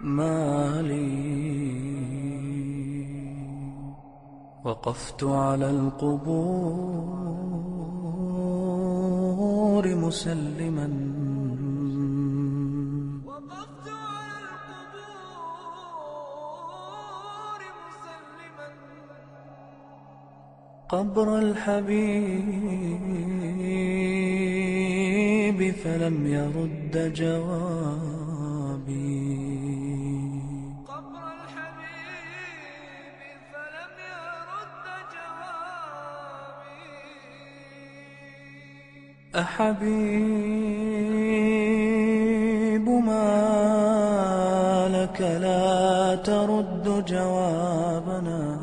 مالي. وقفت على القبور مسلما. وقفت على القبور مسلما. قبر الحبيب فلم يرد جوابي أحبيب ما لك لا ترد جوابنا.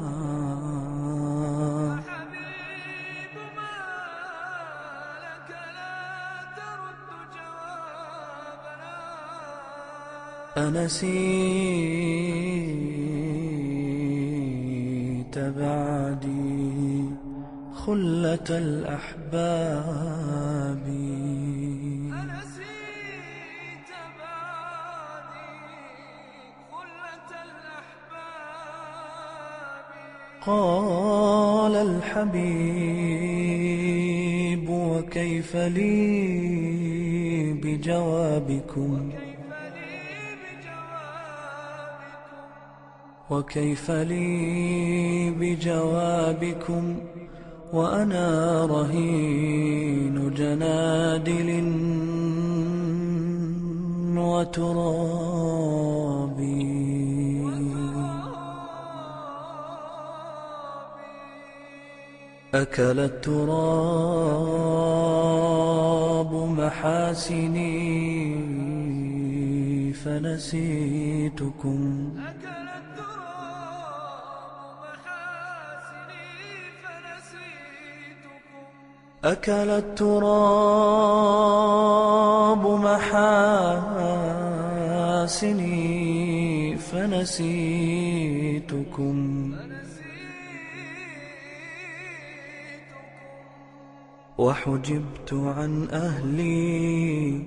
حبيب ما لك لا ترد جوابنا. أنسيت بعدي خلة الأحباب. أنسيت بعدي خلة الأحباب. قال الحبيب وكيف لي بجوابكم؟ كيف لي بجوابكم؟ وكيف لي بجوابكم؟ وأنا رهين جنادل وترابي أكل التراب محاسني فنسيتكم. أكل أكل التراب محاسني فنسيتكم. وحجبت عن أهلي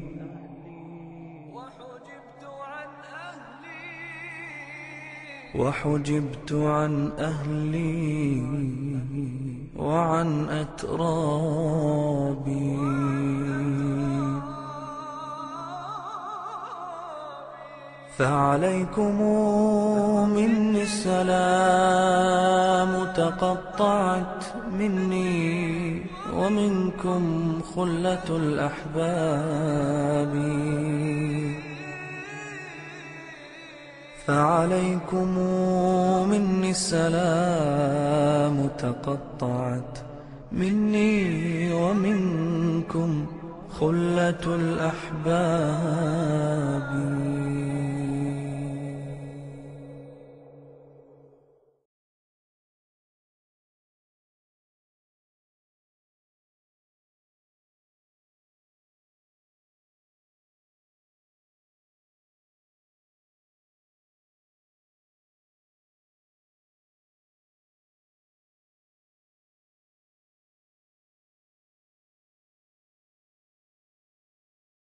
وحجبت عن أهلي وعن أترابي. فعليكم مني السلام تقطعت مني ومنكم خلة الأحباب. فعليكم مني السلام تقطعت مني ومنكم خلة الأحباب.